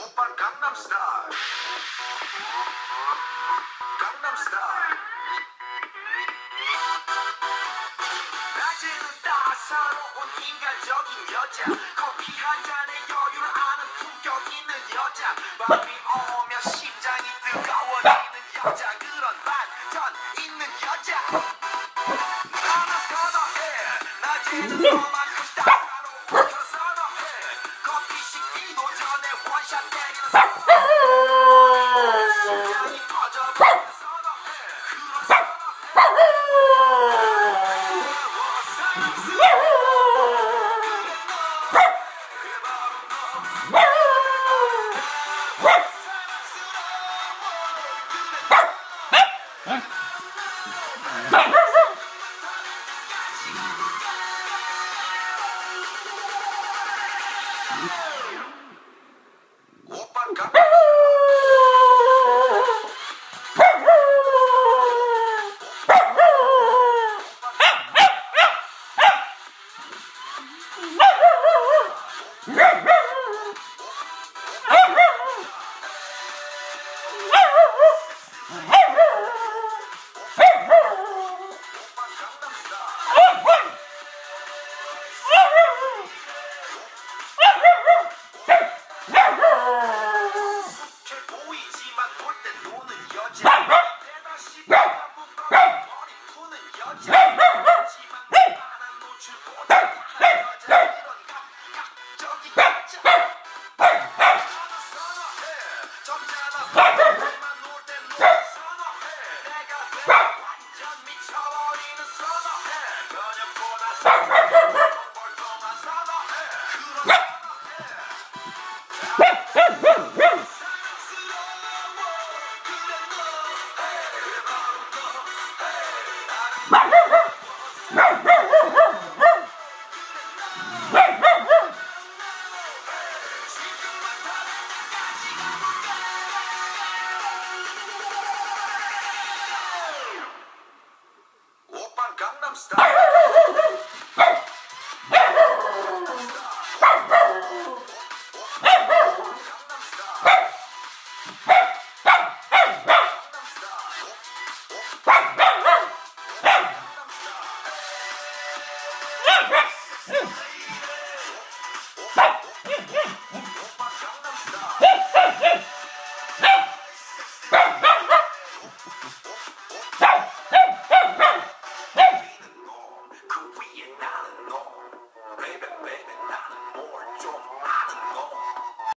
Open Gangnam Style. Gangnam Style. Yeah. 오 완전 미쳐버리는 선호해 변형보다